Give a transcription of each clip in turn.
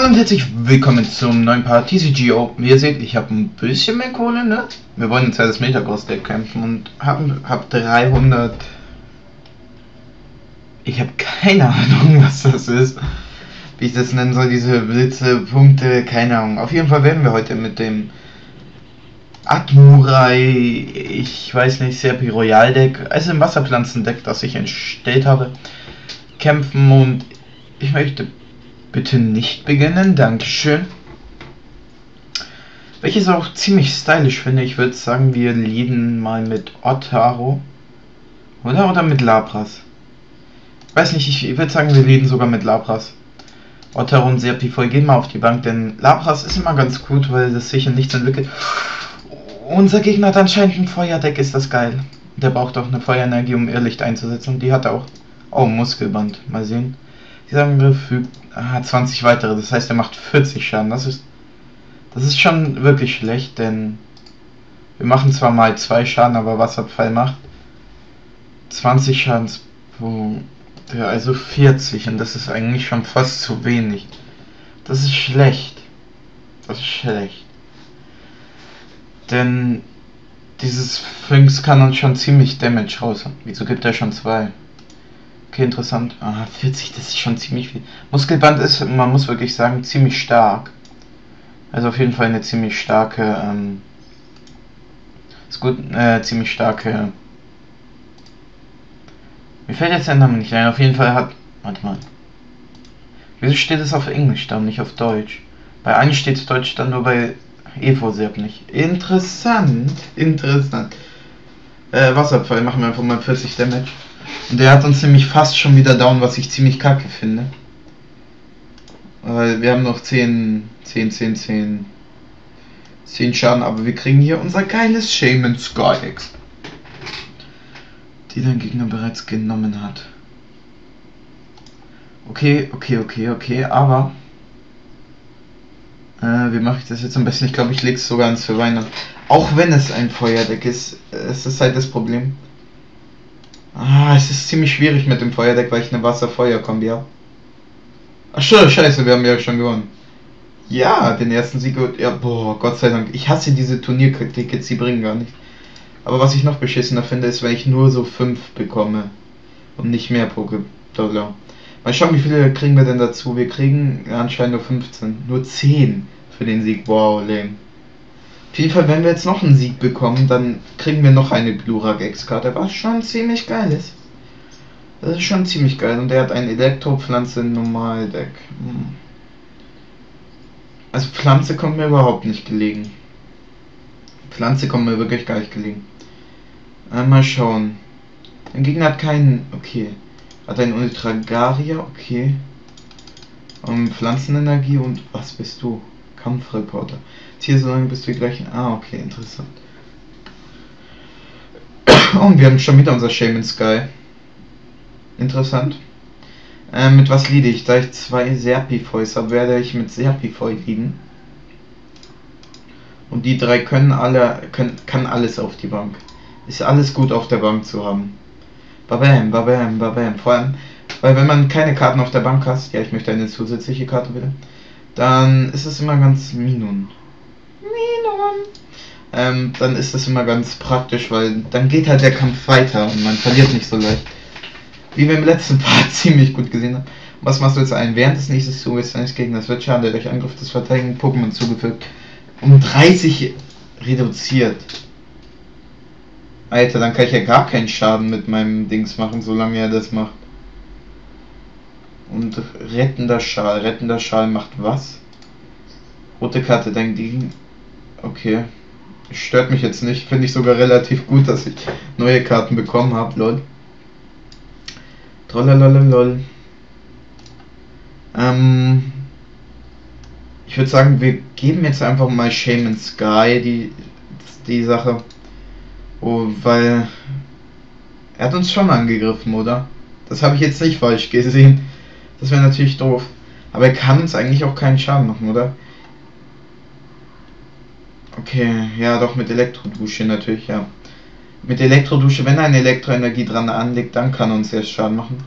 Hallo und herzlich willkommen zum neuen Part TCGO. Wie ihr seht, ich habe ein bisschen mehr Kohle, ne? Wir wollen ja das Metagross Deck kämpfen und haben hab 300. Ich habe keine Ahnung, was das ist. Wie ich das nennen soll, diese Blitze, Punkte, keine Ahnung. Auf jeden Fall werden wir heute mit dem Admurai, ich weiß nicht, Serpi Royal Deck, also ein Wasserpflanzen-Deck, das ich entstellt habe, kämpfen und ich möchte bitte nicht beginnen, Dankeschön. Welches auch ziemlich stylisch finde, ich würde sagen, wir leaden mal mit Otaro. Oder? Oder mit Lapras. Weiß nicht, ich würde sagen, wir leaden sogar mit Lapras. Otaro und Serpifol gehen mal auf die Bank, denn Lapras ist immer ganz gut, weil das sich in nichts entwickelt. Unser Gegner hat anscheinend ein Feuerdeck, ist das geil. Der braucht auch eine Feuerenergie, um Irrlicht einzusetzen. Und die hat er auch. Oh, Muskelband. Mal sehen. Dieser Angriff fügt ah, 20 weitere, das heißt, er macht 40 Schaden. Das ist, das ist schon wirklich schlecht, denn wir machen zwar mal 2 Schaden, aber Wasserpfeil macht 20 Schadenspunkte, also 40 und das ist eigentlich schon fast zu wenig. Das ist schlecht. Das ist schlecht. Denn dieses Sphinx kann uns schon ziemlich Damage raus. Wieso gibt er schon zwei? Okay, interessant. Ah, 40, das ist schon ziemlich viel. Muskelband ist, man muss wirklich sagen, ziemlich stark. Also auf jeden Fall eine ziemlich starke, ähm, ist gut, äh, ziemlich starke. Mir fällt jetzt der Name nicht ein. Auf jeden Fall hat, warte mal. Wieso steht es auf Englisch dann, nicht auf Deutsch? Bei einem steht es Deutsch, dann nur bei Evo-Serb nicht. Interessant, interessant. Äh, Wasserpfeil machen wir einfach mal 40 Damage. Und der hat uns nämlich fast schon wieder down, was ich ziemlich kacke finde. Weil wir haben noch 10, 10, 10, 10, 10 Schaden, aber wir kriegen hier unser geiles Shaman Skyx. Die dein Gegner bereits genommen hat. Okay, okay, okay, okay, aber... Wie mache ich das jetzt am besten? Ich glaube, ich lege es sogar ans Verweinen. Auch wenn es ein Feuerdeck ist, ist halt das Problem. Ah, es ist ziemlich schwierig mit dem Feuerdeck, weil ich eine Wasser-Feuer-Kombi habe. Ach scheiße, wir haben ja schon gewonnen. Ja, den ersten Sieg. Ja, boah, Gott sei Dank. Ich hasse diese Turniertickets, die bringen gar nicht. Aber was ich noch beschissener finde, ist, wenn ich nur so 5 bekomme. Und nicht mehr Poké-Dollar. Mal schauen, wie viele kriegen wir denn dazu? Wir kriegen anscheinend nur 15. Nur 10 für den Sieg. Wow, lame. Auf jeden Fall, wenn wir jetzt noch einen Sieg bekommen, dann kriegen wir noch eine Glurak-X-Karte, was schon ziemlich geil ist. Das ist schon ziemlich geil. Und er hat ein Elektropflanze Normal-Deck. Hm. Also Pflanze kommt mir überhaupt nicht gelegen. Pflanze kommt mir wirklich gar nicht gelegen. Mal schauen. Ein Gegner hat keinen. Okay. Hat einen Ultragaria, okay. Um Pflanzenenergie und was bist du? Kampfreporter. Tier so lange bis wir gleichen. Ah, okay, interessant. Und wir haben schon wieder unser Shaman Sky. Interessant. Äh, mit was liede ich? Da ich zwei Serpifoys habe, werde ich mit Serpifoy lieden. Und die drei können alle, können, kann alles auf die Bank. Ist alles gut auf der Bank zu haben. Babam, babam, babam. Vor allem, weil wenn man keine Karten auf der Bank hat, ja, ich möchte eine zusätzliche Karte bitte, dann ist es immer ganz Minun. Minun. Ähm, dann ist das immer ganz praktisch, weil dann geht halt der Kampf weiter und man verliert nicht so leicht. Wie wir im letzten Part ziemlich gut gesehen haben. Was machst du jetzt ein? Während des nächsten Zuges deines Gegners wird Schaden, der durch Angriff des verteidigenden Pokémon zugefügt, um 30 reduziert. Alter, dann kann ich ja gar keinen Schaden mit meinem Dings machen, solange er das macht. Und rettender Schal. Rettender Schal macht was? Rote Karte, dein Ding. Okay. Stört mich jetzt nicht. Finde ich sogar relativ gut, dass ich neue Karten bekommen habe, lol. Trollalalol. Ähm. Ich würde sagen, wir geben jetzt einfach mal Shaman Sky die, die Sache. Oh, weil er hat uns schon angegriffen, oder? Das habe ich jetzt nicht falsch gesehen. Das wäre natürlich doof. Aber er kann uns eigentlich auch keinen Schaden machen, oder? Okay, ja doch mit Elektrodusche natürlich, ja. Mit Elektrodusche, wenn eine Elektroenergie dran anliegt, dann kann uns erst Schaden machen.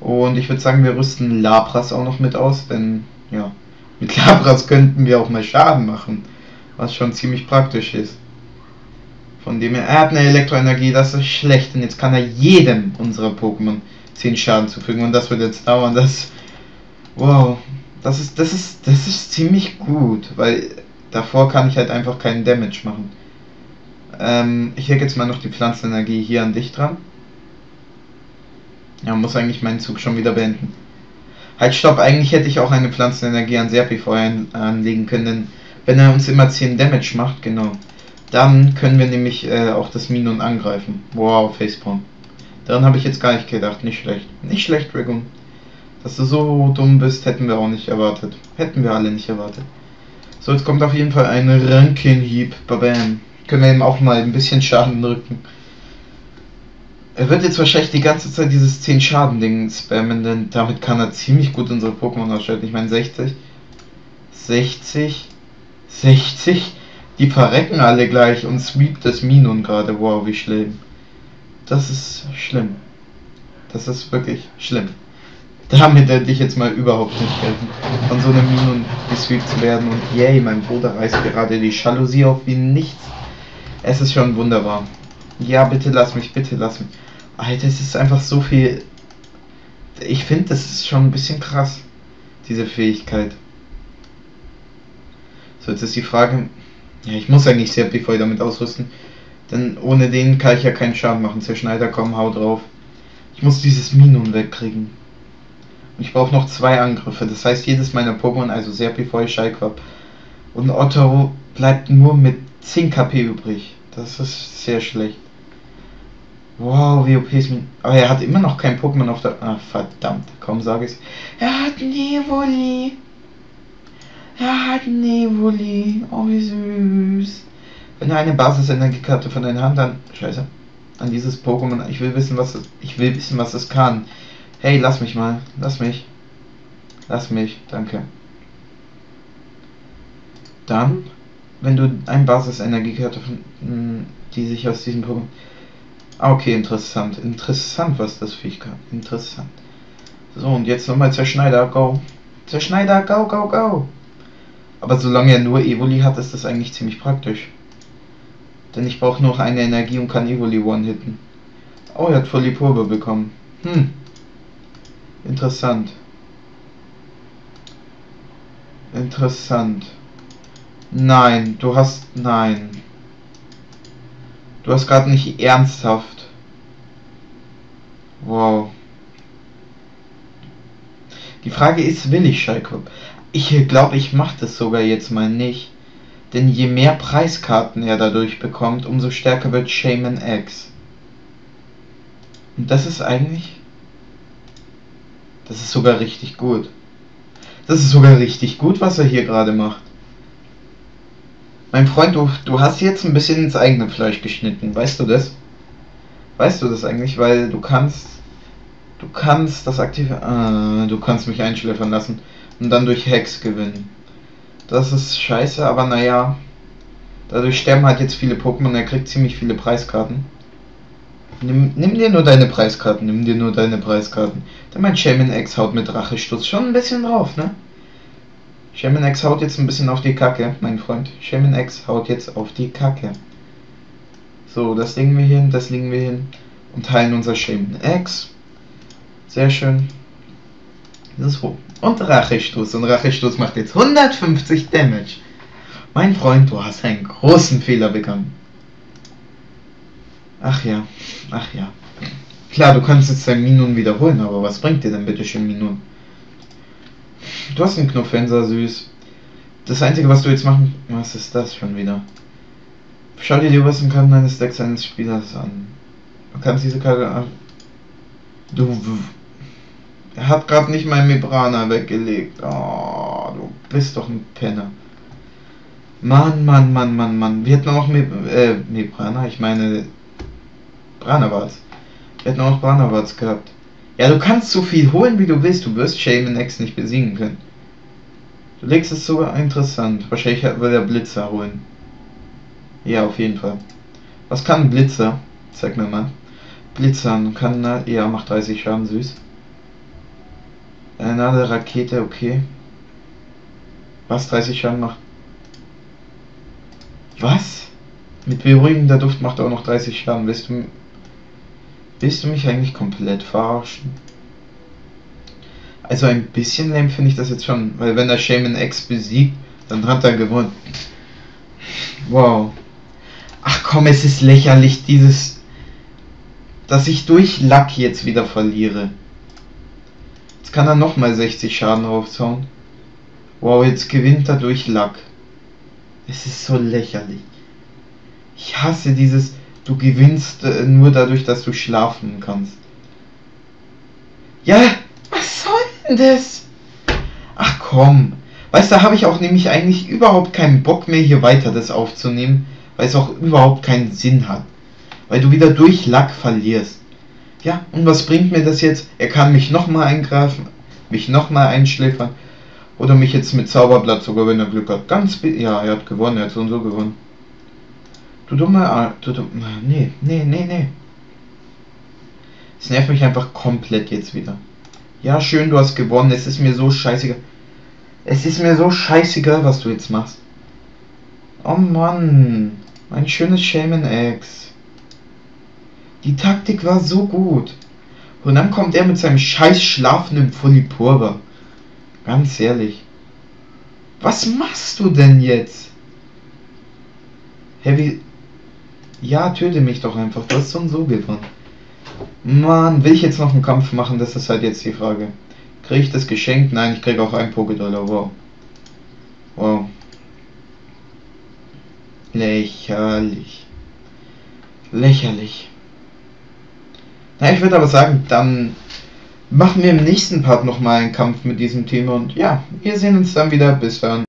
Und ich würde sagen, wir rüsten Lapras auch noch mit aus, denn ja, mit Labras könnten wir auch mal Schaden machen. Was schon ziemlich praktisch ist. Von dem her, er hat eine Elektroenergie, das ist schlecht. Und jetzt kann er jedem unserer Pokémon 10 Schaden zufügen. Und das wird jetzt dauern. Das. Wow. Das ist, das ist, das ist ziemlich gut. Weil davor kann ich halt einfach keinen Damage machen. Ähm, ich lege jetzt mal noch die Pflanzenenergie hier an dich dran. Ja, muss eigentlich meinen Zug schon wieder beenden. Halt, stopp, eigentlich hätte ich auch eine Pflanzenenergie an Serpi vorher anlegen können, wenn er uns immer 10 Damage macht, genau. Dann können wir nämlich äh, auch das Minon angreifen. Wow, Facepalm. Daran habe ich jetzt gar nicht gedacht, nicht schlecht. Nicht schlecht, Dragon. Dass du so dumm bist, hätten wir auch nicht erwartet. Hätten wir alle nicht erwartet. So, jetzt kommt auf jeden Fall ein Rankenhieb. Babam. Können wir ihm auch mal ein bisschen Schaden drücken. Er wird jetzt wahrscheinlich die ganze Zeit dieses 10 Schaden Ding spammen, denn damit kann er ziemlich gut unsere Pokémon ausschalten. Ich meine 60, 60, 60, die verrecken alle gleich und sweep das Minon gerade. Wow, wie schlimm. Das ist schlimm. Das ist wirklich schlimm. Damit hätte ich jetzt mal überhaupt nicht gelten, von so einem Minon gesweept zu werden. Und yay, mein Bruder reißt gerade die Jalousie auf wie nichts. Es ist schon wunderbar. Ja, bitte lass mich, bitte lass mich. Alter, es ist einfach so viel. Ich finde, das ist schon ein bisschen krass, diese Fähigkeit. So, jetzt ist die Frage. Ja, ich muss eigentlich sehr voll damit ausrüsten. Denn ohne den kann ich ja keinen Schaden machen. Zerschneider, komm, hau drauf. Ich muss dieses Minun wegkriegen. Und ich brauche noch zwei Angriffe. Das heißt, jedes meiner Pokémon, also Serpifoy, Schalquab und Otto, bleibt nur mit 10 KP übrig. Das ist sehr schlecht. Wow, wie OP ist mit. Aber er hat immer noch kein Pokémon auf der. Ah, verdammt. Kaum sage ich Er hat Nevoli. Er hat Nevoli. Oh, wie süß. Wenn eine Basis-Energiekarte von deiner Hand an. Scheiße. An dieses Pokémon. Ich will wissen, was es. Ich will wissen, was es kann. Hey, lass mich mal. Lass mich. Lass mich. Danke. Dann, wenn du ein Basis-Energiekarte von. Hm, die sich aus diesem Pokémon. Ah, okay, interessant. Interessant, was das Viech kann. Interessant. So, und jetzt nochmal Zerschneider, go. Zerschneider, go, go, go. Aber solange er nur Evoli hat, ist das eigentlich ziemlich praktisch. Denn ich brauche nur eine Energie und kann Evoli one-hitten. Oh, er hat Folipurbe bekommen. Hm. Interessant. Interessant. Nein, du hast... Nein. Du hast gerade nicht ernsthaft. Wow. Die Frage ist, will ich Schalke? Ich glaube, ich mache das sogar jetzt mal nicht. Denn je mehr Preiskarten er dadurch bekommt, umso stärker wird Shaman X. Und das ist eigentlich... Das ist sogar richtig gut. Das ist sogar richtig gut, was er hier gerade macht. Mein Freund, du, du hast jetzt ein bisschen ins eigene Fleisch geschnitten, weißt du das? Weißt du das eigentlich? Weil du kannst. Du kannst das aktive. Äh, du kannst mich einschläfern lassen und dann durch Hex gewinnen. Das ist scheiße, aber naja. Dadurch sterben halt jetzt viele Pokémon, er kriegt ziemlich viele Preiskarten. Nimm, nimm, dir nur deine Preiskarten, nimm dir nur deine Preiskarten. Denn mein Shaman X haut mit Rachestoß schon ein bisschen drauf, ne? Shaman X haut jetzt ein bisschen auf die Kacke, mein Freund. Shaman X haut jetzt auf die Kacke. So, das legen wir hin, das legen wir hin. Und teilen unser Shaman X. Sehr schön. So. Und Rachestoß. Und Rachestoß macht jetzt 150 Damage. Mein Freund, du hast einen großen Fehler begangen. Ach ja, ach ja. Klar, du kannst jetzt dein Minun wiederholen, aber was bringt dir denn bitte schön Minun? Du hast einen Knuffenser, süß. Das Einzige, was du jetzt machen... Was ist das schon wieder? Schau dir die obersten Karten eines Decks eines Spielers an. Du kannst diese Karte... Du... Er hat gerade nicht mein Mebrana weggelegt. Oh, du bist doch ein Penner. Mann, Mann, Mann, Mann, Mann. Wir hätten auch Me äh, Mebrana, ich meine... Branawarts. Wir hätten auch Branawarts gehabt. Ja, du kannst so viel holen, wie du willst. Du wirst Shaman X nicht besiegen können. Du legst es sogar interessant. Wahrscheinlich will er Blitzer holen. Ja, auf jeden Fall. Was kann Blitzer? Zeig mir mal. Blitzern kann, ja, macht 30 Schaden, süß. Eine Rakete, okay. Was 30 Schaden macht? Was? Mit beruhigender Duft macht er auch noch 30 Schaden. Willst du, willst du mich eigentlich komplett verarschen? Also ein bisschen lame finde ich das jetzt schon, weil wenn er Shaman X besiegt, dann hat er gewonnen. Wow. Ach komm, es ist lächerlich, dieses, dass ich durch Lack jetzt wieder verliere. Jetzt kann er nochmal 60 Schaden aufzauen. Wow, jetzt gewinnt er durch Lack. Es ist so lächerlich. Ich hasse dieses, du gewinnst äh, nur dadurch, dass du schlafen kannst. Ja, was soll denn das? Ach komm. Weißt du, da habe ich auch nämlich eigentlich überhaupt keinen Bock mehr hier weiter das aufzunehmen, weil es auch überhaupt keinen Sinn hat. Weil du wieder durch Lack verlierst. Ja, und was bringt mir das jetzt? Er kann mich nochmal eingreifen, mich nochmal einschläfern. Oder mich jetzt mit Zauberblatt sogar, wenn er Glück hat. Ganz, ja, er hat gewonnen, er hat so und so gewonnen. Du dumme, du dumme, nee, nee, nee, nee. Es nervt mich einfach komplett jetzt wieder. Ja, schön, du hast gewonnen, es ist mir so scheißegal. Es ist mir so scheißegal, was du jetzt machst. Oh Mann, mein schönes Shaman X. Die Taktik war so gut. Und dann kommt er mit seinem scheiß schlafenden Pulipurba. Ganz ehrlich. Was machst du denn jetzt? Heavy. Ja, töte mich doch einfach. Du hast und so gewonnen. Mann, will ich jetzt noch einen Kampf machen? Das ist halt jetzt die Frage. Kriege ich das geschenkt? Nein, ich kriege auch einen Pokédollar. Wow. Wow. Lächerlich. Lächerlich. Na, ich würde aber sagen, dann machen wir im nächsten Part nochmal einen Kampf mit diesem Thema und ja, wir sehen uns dann wieder. Bis dann.